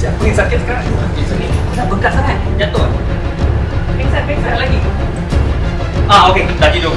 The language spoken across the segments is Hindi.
sekarang. Pengen sakit sakit. Tak bekas sangat. Jatuh. Pingsan pingsan lagi. Ah, okey. Lagi tidur.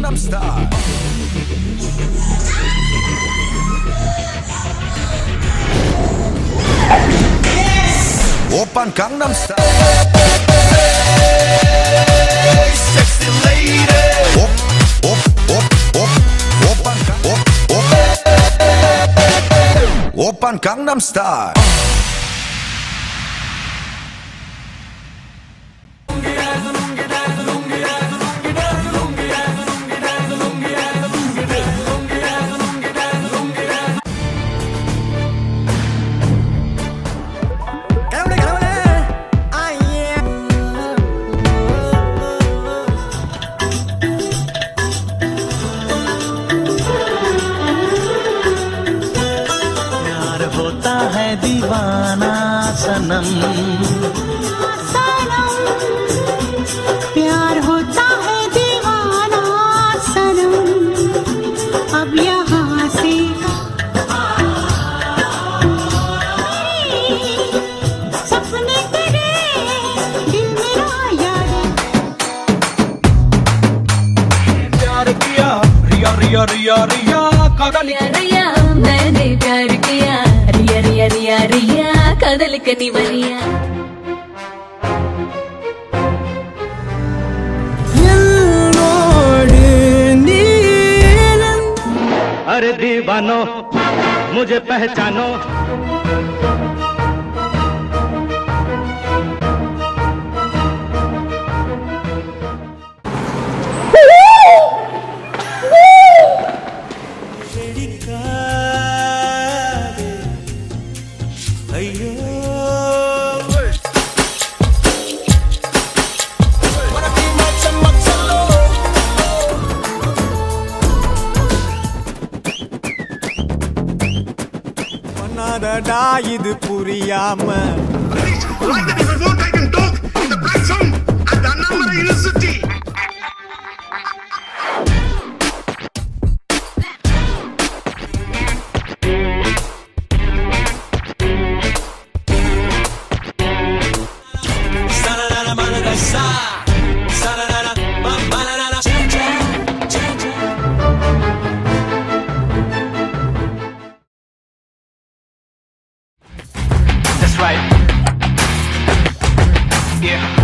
Gangnam Style. Oppan Gangnam Style. Sexy lady. Op, op, op, op. Oppan, Ga- op, op. Oppan Gangnam Style. होता है दीवाना सनम। सनम प्यार होता है दीवाना सनम। अब यहाँ से सपने तेरे दिल मेरा यार प्यार किया रिया रिया रिया रिया रिया रिया मैंने प्यार किया। रिया रिया रिया நீ வரியா अरे दीवानो मुझे पहचानो। பண்ணாதடா இது புரியாம right. Yeah.